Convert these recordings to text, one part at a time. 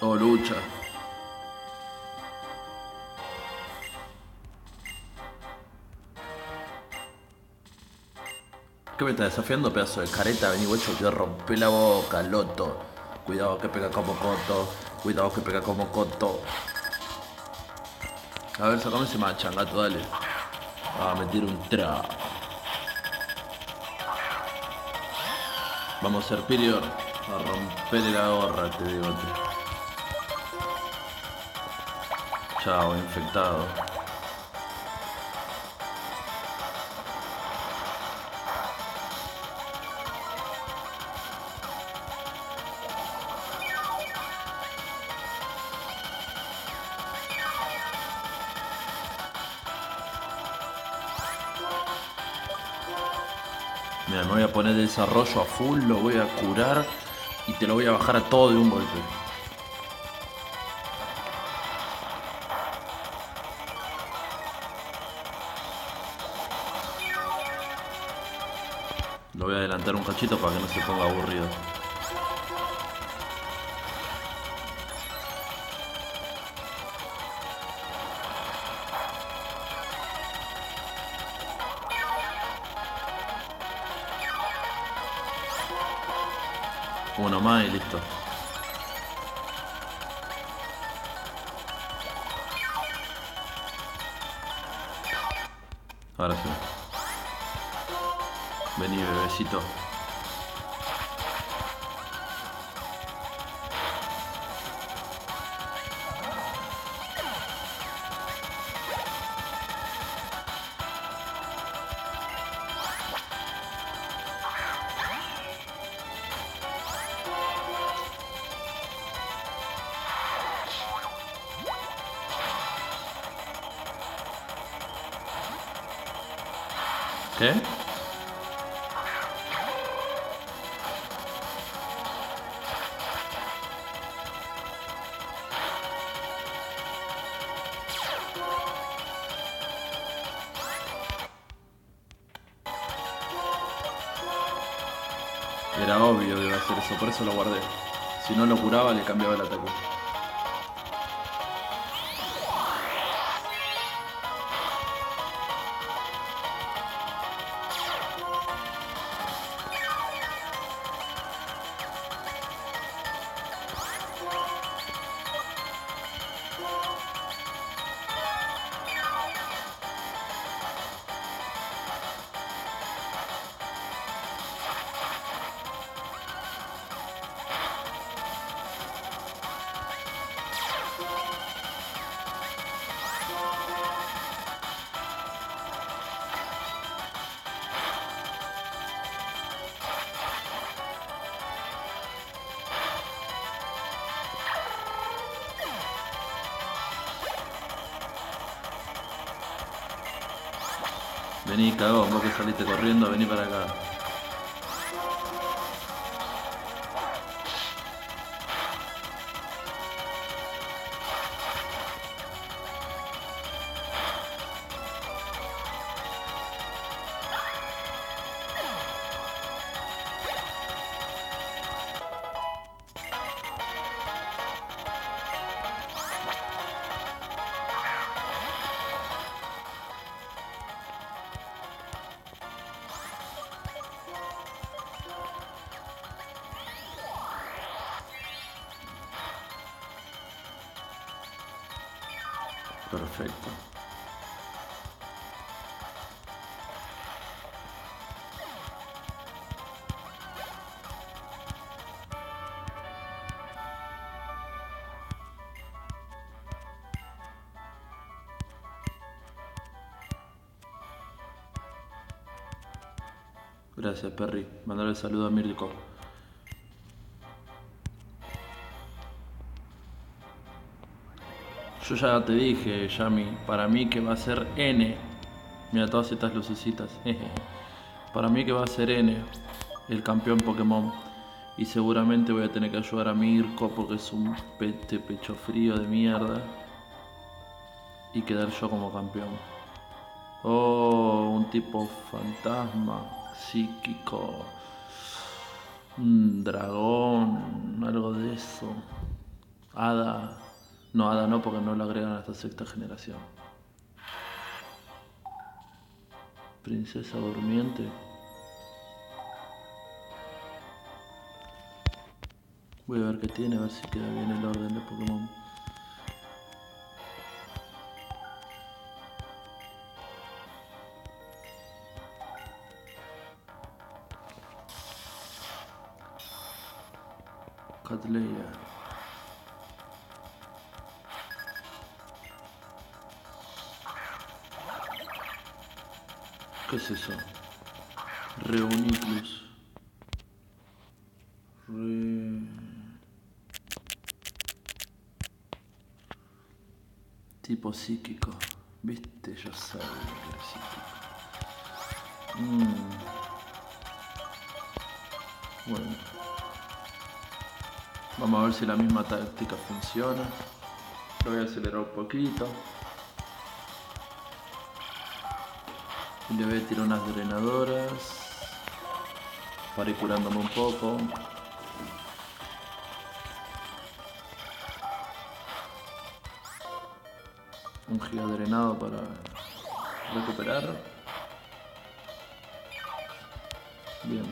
Oh, lucha. ¿Qué me está desafiando, pedazo de careta? Vení, guacho, te rompe la boca, loto. Cuidado que pega como coto. Cuidado que pega como coto. A ver, sacame ese machangato, dale. Ah, me tiro un tra. Vamos, Serpirior. A romperle la gorra, te digo. Chao, infectado. Mira, me voy a poner desarrollo a full, lo voy a curar y te lo voy a bajar a todo de un golpe. Lo voy a adelantar un cachito para que no se ponga aburrido. Uno más y listo. Ahora sí. Vení, bebecito. ¿Qué? Por eso lo guardé. Si no lo curaba, le cambiaba el ataque. Vení, cagón, vos que saliste corriendo, vení para acá. Perfecto. Gracias, Perry. Mandale saludo a Mirko. Yo ya te dije, Yami, para mí que va a ser N. Mira todas estas lucecitas. para mí que va a ser N, el campeón Pokémon. Y seguramente voy a tener que ayudar a Mirko porque es un pete pecho frío de mierda. Y quedar yo como campeón. Oh, un tipo fantasma, psíquico, un dragón, algo de eso. Hada. No, Hada no, porque no lo agregan a esta sexta generación. Princesa durmiente. Voy a ver qué tiene, a ver si queda bien el orden de Pokémon. Catleya. ¿Qué es eso? Reuniclus. Re... Tipo psíquico. Viste, yo sabía que era psíquico. Mm. Bueno. Vamos a ver si la misma táctica funciona. Lo voy a acelerar un poquito. Le voy a tirar unas drenadoras. Para ir curándome un poco. Un giga drenado para recuperar. Bien.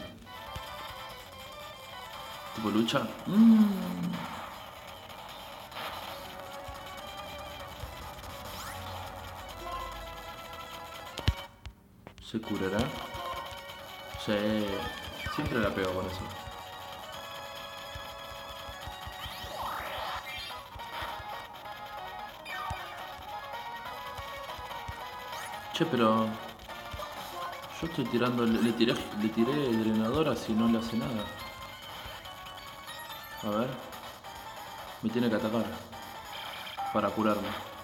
¿Tipo lucha? Mm. ¿Se curará? Sí, siempre la pego con eso. Che, pero... Yo estoy tirando... Le, tiré, le tiré drenadora si no le hace nada. A ver. Me tiene que atacar. Para curarme.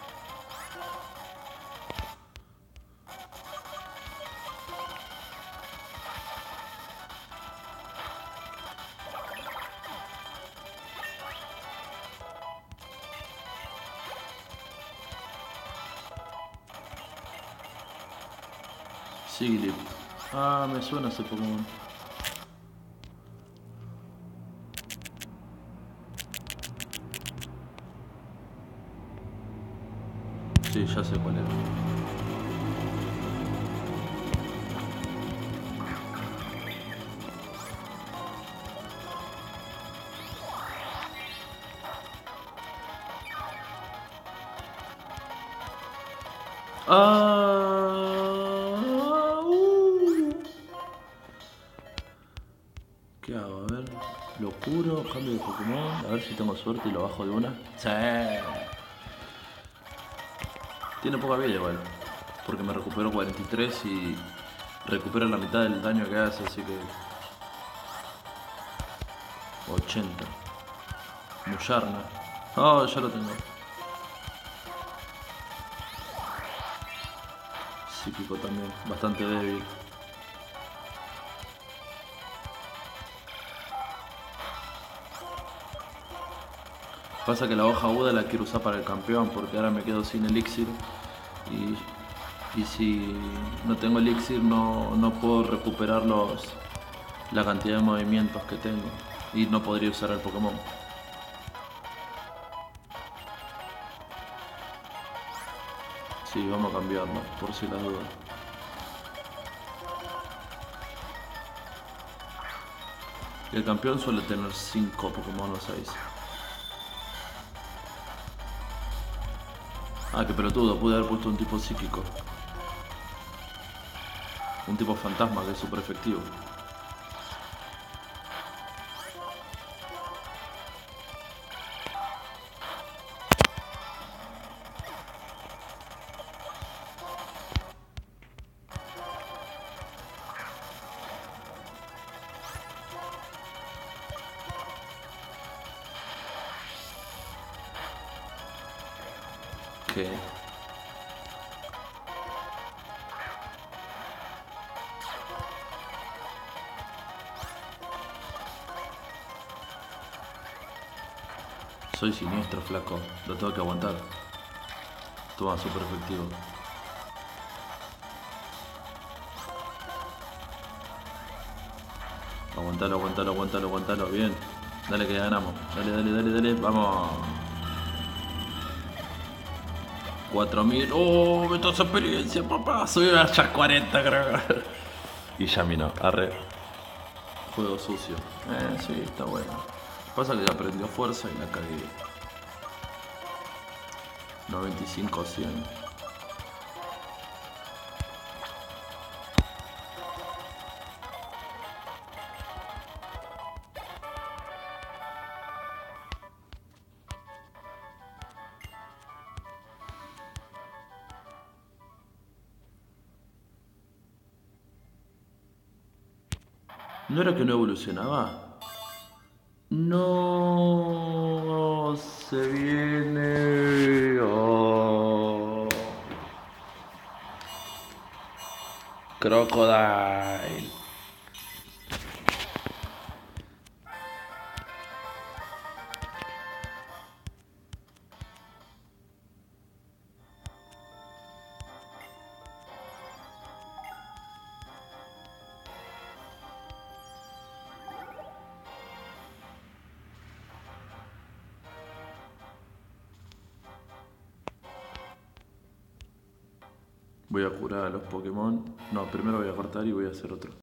Siglip. Ah, me suena ese Pokémon. Sí, ya sé cuál era. Ah, Lo curo, cambio de Pokémon. A ver si tengo suerte y lo bajo de una. Sí. Tiene poca vida igual. Porque me recupero 43 y recupera la mitad del daño que hace, así que. 80. Musharna. Oh, ya lo tengo. Psíquico también, bastante débil. Pasa que la hoja aguda la quiero usar para el campeón porque ahora me quedo sin elixir y, si no tengo elixir no, no puedo recuperar los, la cantidad de movimientos que tengo y no podría usar el Pokémon. Sí, vamos a cambiarlo, por si la duda. El campeón suele tener 5 Pokémon o 6. Ah, qué pelotudo, pude haber puesto un tipo psíquico. Un tipo fantasma que es súper efectivo. Soy siniestro, flaco. Lo tengo que aguantar. Toma, super efectivo. Aguantalo, aguantalo, aguantalo, aguantalo. Bien. Dale que ganamos. Dale, dale, dale, dale. Vamos. 4000. ¡Oh! Me esa experiencia, papá. Soy a 40, creo. y Yami no. Arre. Juego sucio. Eh, sí, está bueno. Pasa que ya aprendió fuerza y la cagué. 95 100. ¿No era que no evolucionaba? No se viene. Oh. Crocodile. Voy a curar a los Pokémon. No, primero voy a cortar y voy a hacer otro.